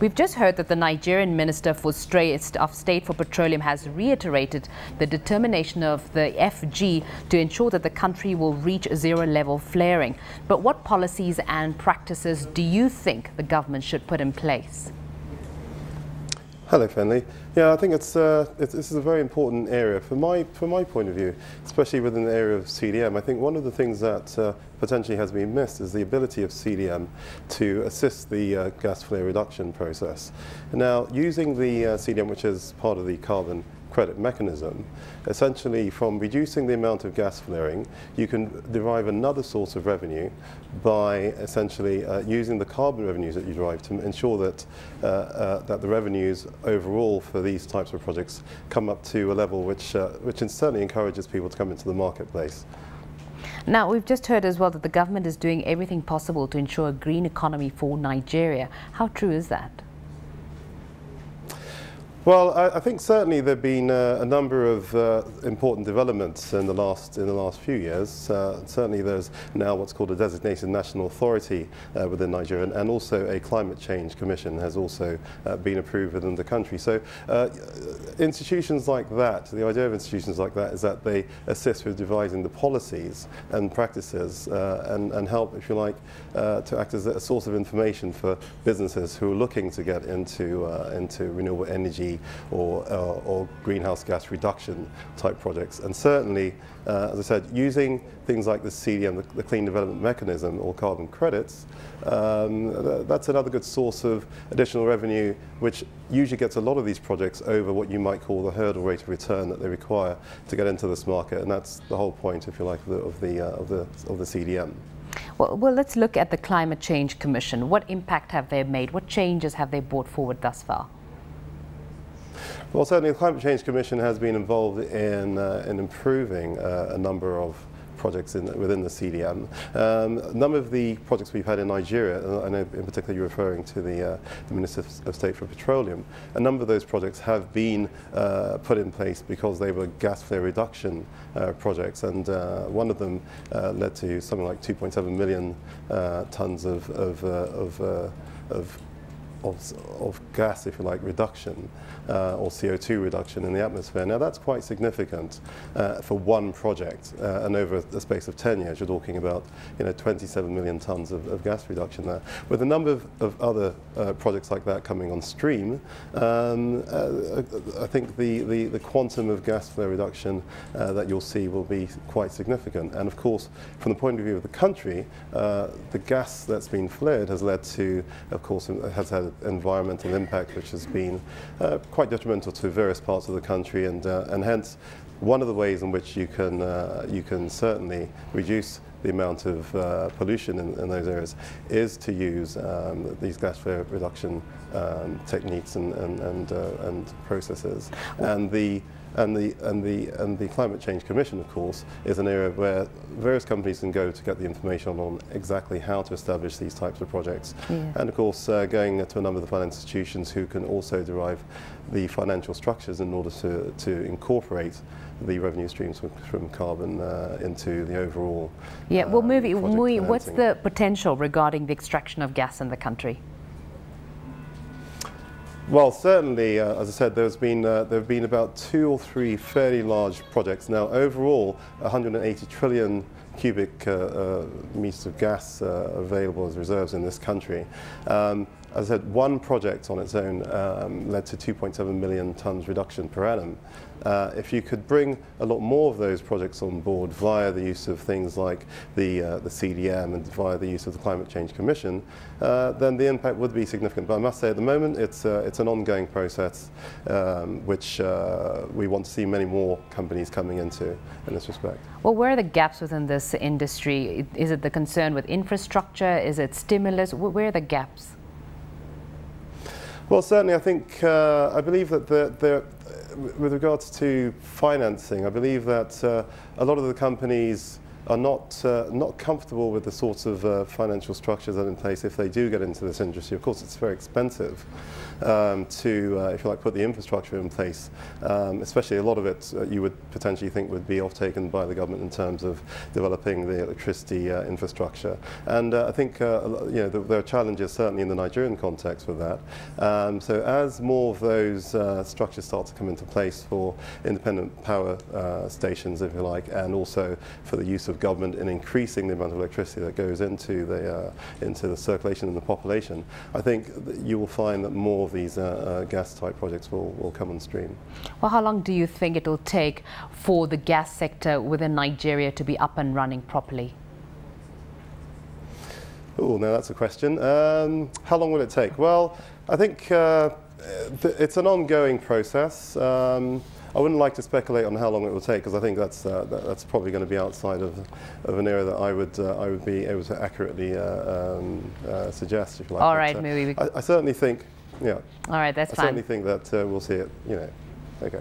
We've just heard that the Nigerian Minister for State of State for Petroleum has reiterated the determination of the FG to ensure that the country will reach zero level flaring. But what policies and practices do you think the government should put in place? Hello, Fenley. Yeah, I think it's, uh, it's, this is a very important area from my, from my point of view, especially within the area of CDM. I think one of the things that uh, potentially has been missed is the ability of CDM to assist the uh, gas flare reduction process. Now, using the uh, CDM, which is part of the carbon credit mechanism, essentially from reducing the amount of gas flaring, you can derive another source of revenue by essentially uh, using the carbon revenues that you derive to ensure that, uh, uh, that the revenues overall for these types of projects come up to a level which, uh, which certainly encourages people to come into the marketplace. Now, we've just heard as well that the government is doing everything possible to ensure a green economy for Nigeria. How true is that? Well, I, I, think certainly there have been uh, a number of uh, important developments in the last in the last few years. Uh, certainly, there's now what's called a designated national authority uh, within Nigeria, and, and, also a climate change commission has also uh, been approved within the country. So, uh, institutions like that, the idea of institutions like that is that they assist with devising the policies and practices and, and help, if you like, to act as a source of information for businesses who are looking to get into into renewable energy or, uh, or greenhouse gas reduction type projects. And certainly, uh, as I said, using things like the CDM, the, the Clean Development Mechanism or carbon credits, um, th that's another good source of additional revenue, which usually gets a lot of these projects over what you might call the hurdle rate of return that they require to get into this market. And that's the whole point, if you like, of the, of the, uh, of the, of the CDM. Well, well, let's look at the Climate Change Commission. What impact have they made? What changes have they brought forward thus far? Well, certainly the Climate Change Commission has been involved in, uh, in improving uh, a number of projects in, within the CDM. Um, number of the projects we've had in Nigeria, I know in particular you're referring to the, uh, the Minister of State for Petroleum, a number of those projects have been uh, put in place because they were gas flare reduction uh, projects and uh, one of them uh, led to something like 2.7 million uh, tons of, of, of, of of, of gas, if you like, reduction uh, or CO2 reduction in the atmosphere. Now that's quite significant uh, for one project uh, and over a space of 10 years you're talking about you know 27 million tons of, of gas reduction there. With a number of, of other uh, projects like that coming on stream, um, uh, I think the, the, the, quantum of gas flare reduction uh, that you'll see will be quite significant. And of course, from the point of view of the country, the gas that's been flared has led to, of course, has had environmental impact which has been uh, quite detrimental to various parts of the country and, uh, and hence one of the ways in which you can, uh, you can certainly reduce the amount of uh, pollution in, in, those areas is to use um, these gas flare reduction um, techniques and, and, and, uh, and processes. And the and the, and, the, and the Climate Change Commission, of course, is an area where various companies can go to get the information on exactly how to establish these types of projects. Yeah. And of course, uh, going to a number of the financial institutions who can also derive the financial structures in order to, to incorporate the revenue streams from, from carbon uh, into the overall. Yeah, well, Muyi, Muyi what's the potential regarding the extraction of gas in the country? Well, certainly, uh, as I said, there's been, uh, there have been about two or three fairly large projects. Now, overall, 180 trillion cubic uh, uh, meters of gas uh, available as reserves in this country. Um, as I said, one project on its own um, led to 2.7 million tons reduction per annum. Uh, if you could bring a lot more of those projects on board via the use of things like the, uh, the CDM and via the use of the Climate Change Commission, uh, then the impact would be significant. But I must say at the moment it's, uh, it's an ongoing process um, which uh, we want to see many more companies coming into in this respect. Well, where are the gaps within this industry? Is it the concern with infrastructure? Is it stimulus? Where are the gaps? Well, certainly, I think uh, I believe that the, the, with regards to financing, I believe that uh, a lot of the companies are not uh, not comfortable with the sorts of uh, financial structures that are in place if they do get into this industry. Of course, it's very expensive. um, to, uh, if you like, put the infrastructure in place, um, especially a lot of it uh, you would potentially think would be off-taken by the government in terms of developing the electricity uh, infrastructure. And uh, I think you know, there are challenges certainly in the Nigerian context with that. Um, so as more of those structures start to come into place for independent power stations, if you like, and also for the use of government in increasing the amount of electricity that goes into the, into the circulation in the population, I think you will find that more of these uh, uh, gas-type projects will, will come on stream. Well, how long do you think it will take for the gas sector within Nigeria to be up and running properly? Oh, now that's a question. Um, how long will it take? Well, I think uh, it's an ongoing process. Um, I wouldn't like to speculate on how long it will take because I think that's uh, that, that's probably going to be outside of, of an area that I would uh, I would be able to accurately uh, um, uh, suggest, if you like. All right, uh, maybe. I, I, certainly think, yeah. All right, that's I fine. certainly think that uh, we'll see it. You know, okay.